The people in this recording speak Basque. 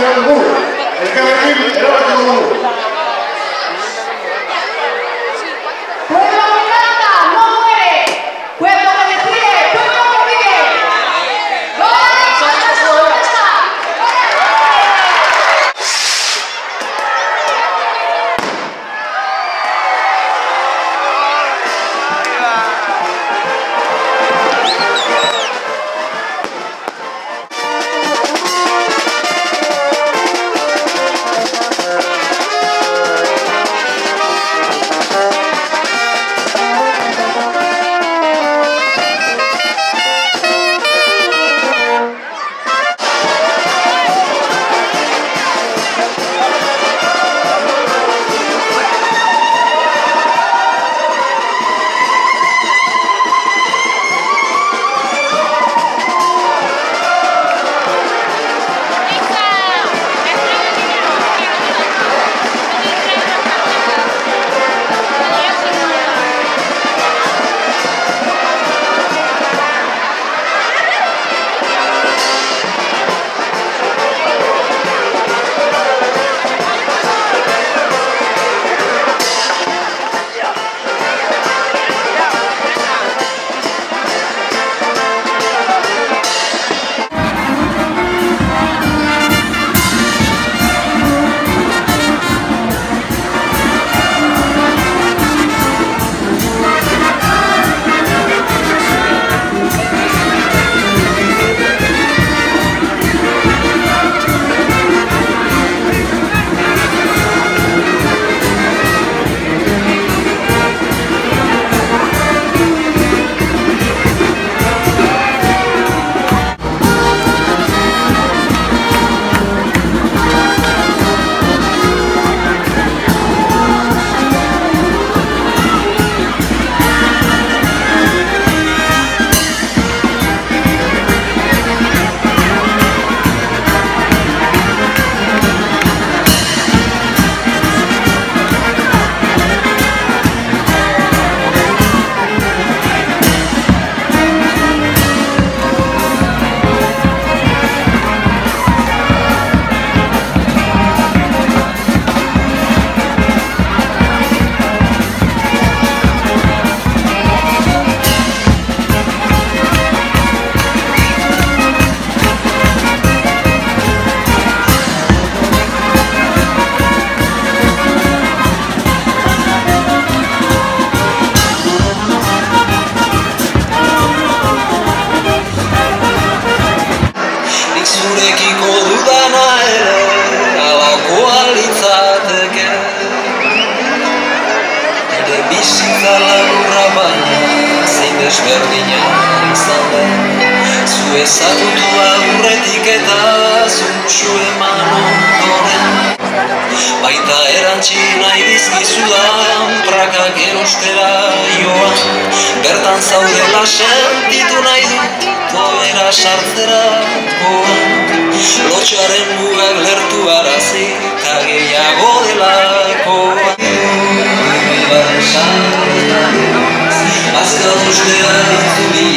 الجمهور الجماهير إرادة الجمهور Zu ezagutu aurretik eta zuntxu eman ondoren. Baita erantzi nahi dizkizudan prakak erostera joan. Bertan zaudela sentitu nahi dut toera sartzera joan Lotxaren mugak lertu arazi eta gehiago delakoa Azka ustea itzulieta Amar